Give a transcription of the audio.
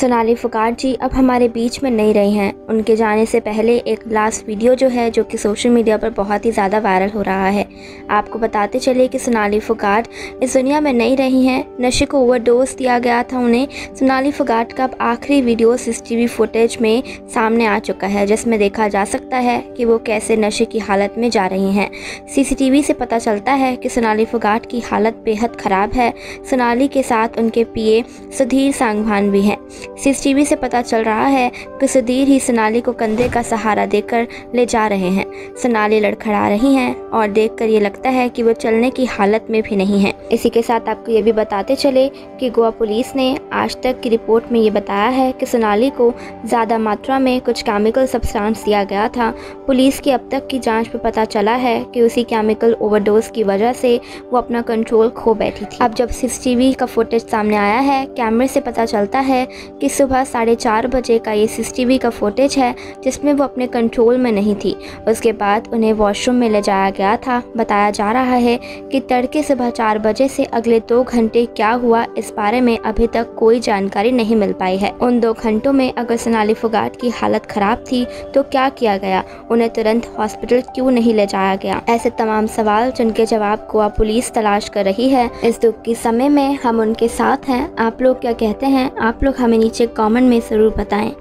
सोनाली फुकार जी अब हमारे बीच में नहीं रही हैं। उनके जाने से पहले एक लास्ट वीडियो जो है, जो कि सोशल मीडिया पर बहुत ही ज़्यादा वायरल हो रहा है। आपको बताते चले कि सोनाली फुगाट इस दुनिया में नहीं रही हैं। नशे को ओवरडोज दिया गया था उन्हें। सोनाली फुगाट का अब आखिरी वीडियो सीसीटीवी फुटेज में सामने आ चुका है, जिसमें देखा जा सकता है कि वो कैसे नशे की हालत में जा रही हैं। सीसीटीवी से पता चलता है कि सोनाली फुगाट की हालत बेहद ख़राब है। सोनाली के साथ उनके पीए सुधीर सांगवान भी हैं। सीसीटीवी से पता चल रहा है कि सुधीर ही सोनाली को कंधे का सहारा देकर ले जा रहे हैं। सोनाली लड़खड़ा रही हैं और देखकर ये लगता है कि वो चलने की हालत में भी नहीं है। इसी के साथ आपको ये भी बताते चले कि गोवा पुलिस ने आज तक की रिपोर्ट में ये बताया है कि सोनाली को ज़्यादा मात्रा में कुछ केमिकल सब्सटेंस दिया गया था। पुलिस की अब तक की जाँच में पता चला है कि उसी केमिकल ओवरडोज की वजह से वो अपना कंट्रोल खो बैठी थी। अब जब सीसीटीवी का फुटेज सामने आया है, कैमरे से पता चलता है कि सुबह साढ़े चार बजे का ये सीसीटीवी का फुटेज है, जिसमें वो अपने कंट्रोल में नहीं थी। उसके बाद उन्हें वॉशरूम में ले जाया गया था। बताया जा रहा है कि तड़के सुबह चार बजे से अगले दो घंटे क्या हुआ, इस बारे में अभी तक कोई जानकारी नहीं मिल पाई है। उन दो घंटों में अगर सोनाली फुगाट की हालत खराब थी तो क्या किया गया? उन्हें तुरंत हॉस्पिटल क्यों नहीं ले जाया गया? ऐसे तमाम सवाल जिनके जवाब गोवा पुलिस तलाश कर रही है, इस दुख के समय में हम उनके साथ हैं। आप लोग क्या कहते हैं? आप लोग हमें नीचे कमेंट में ज़रूर बताएँ।